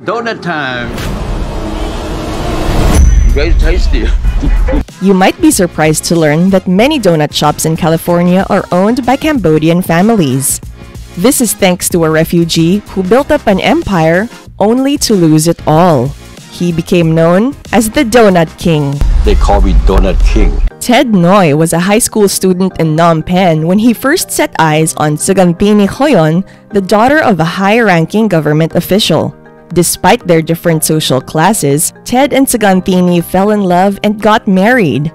Donut time. Very tasty. You might be surprised to learn that many donut shops in California are owned by Cambodian families. This is thanks to a refugee who built up an empire only to lose it all. He became known as the Donut King. They call me Donut King. Ted Ngoy was a high school student in Phnom Penh when he first set eyes on Suganthini Khoeun, the daughter of a high-ranking government official. Despite their different social classes, Ted and Suganthini fell in love and got married.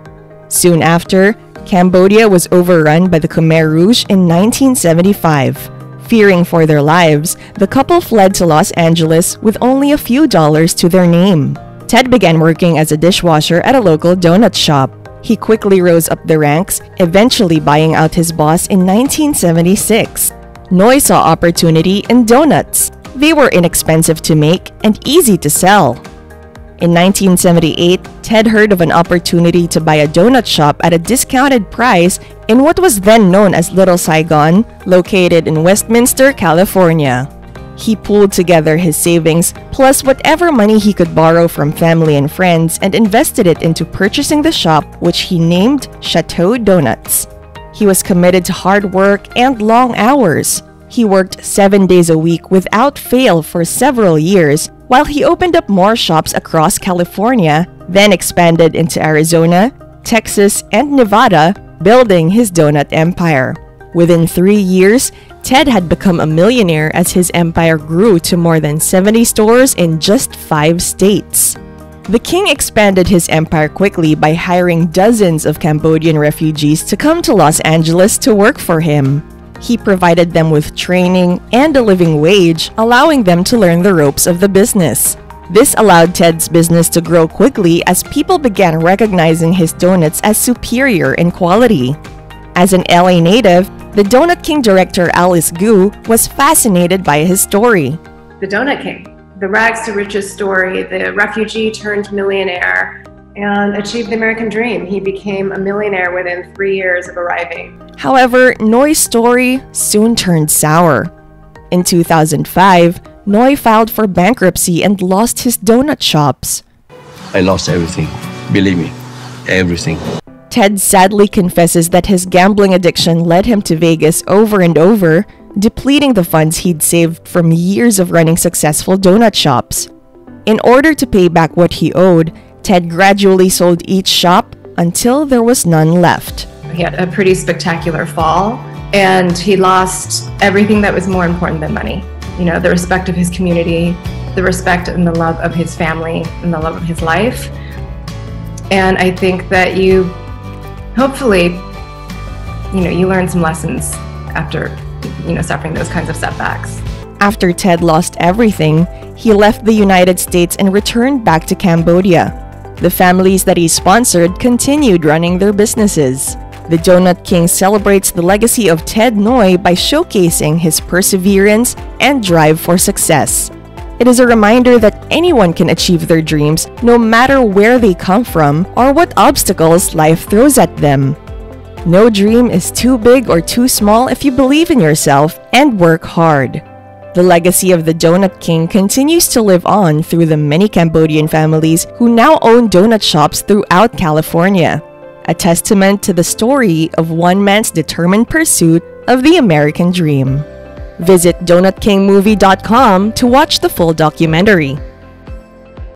Soon after, Cambodia was overrun by the Khmer Rouge in 1975. Fearing for their lives, the couple fled to Los Angeles with only a few dollars to their name. Ted began working as a dishwasher at a local donut shop. He quickly rose up the ranks, eventually buying out his boss in 1976. Ngoy saw opportunity in donuts. They were inexpensive to make and easy to sell. In 1978, Ted heard of an opportunity to buy a donut shop at a discounted price in what was then known as Little Saigon, located in Westminster, California. He pooled together his savings plus whatever money he could borrow from family and friends and invested it into purchasing the shop, which he named Chateau Donuts. He was committed to hard work and long hours. He worked seven days a week without fail for several years while he opened up more shops across California, then expanded into Arizona, Texas, and Nevada, building his donut empire. Within three years, Ted had become a millionaire as his empire grew to more than 70 stores in just five states. The king expanded his empire quickly by hiring dozens of Cambodian refugees to come to Los Angeles to work for him. He provided them with training and a living wage, allowing them to learn the ropes of the business. This allowed Ted's business to grow quickly as people began recognizing his donuts as superior in quality. As an LA native, the Donut King director Alice Gu was fascinated by his story. The Donut King, the rags to riches story, the refugee turned millionaire and achieved the American dream. He became a millionaire within three years of arriving. However, Ngoy's story soon turned sour. In 2005, Ngoy filed for bankruptcy and lost his donut shops. I lost everything. Believe me, everything. Ted sadly confesses that his gambling addiction led him to Vegas over and over, depleting the funds he'd saved from years of running successful donut shops. In order to pay back what he owed, Ted gradually sold each shop until there was none left. He had a pretty spectacular fall and he lost everything that was more important than money. You know, the respect of his community, the respect and the love of his family, and the love of his life. And I think that you hopefully, you know, you learn some lessons after, you know, suffering those kinds of setbacks. After Ted lost everything, he left the United States and returned back to Cambodia. The families that he sponsored continued running their businesses. The Donut King celebrates the legacy of Ted Ngoy by showcasing his perseverance and drive for success. It is a reminder that anyone can achieve their dreams no matter where they come from or what obstacles life throws at them. No dream is too big or too small if you believe in yourself and work hard. The legacy of the Donut King continues to live on through the many Cambodian families who now own donut shops throughout California, a testament to the story of one man's determined pursuit of the American dream. Visit DonutKingMovie.com to watch the full documentary.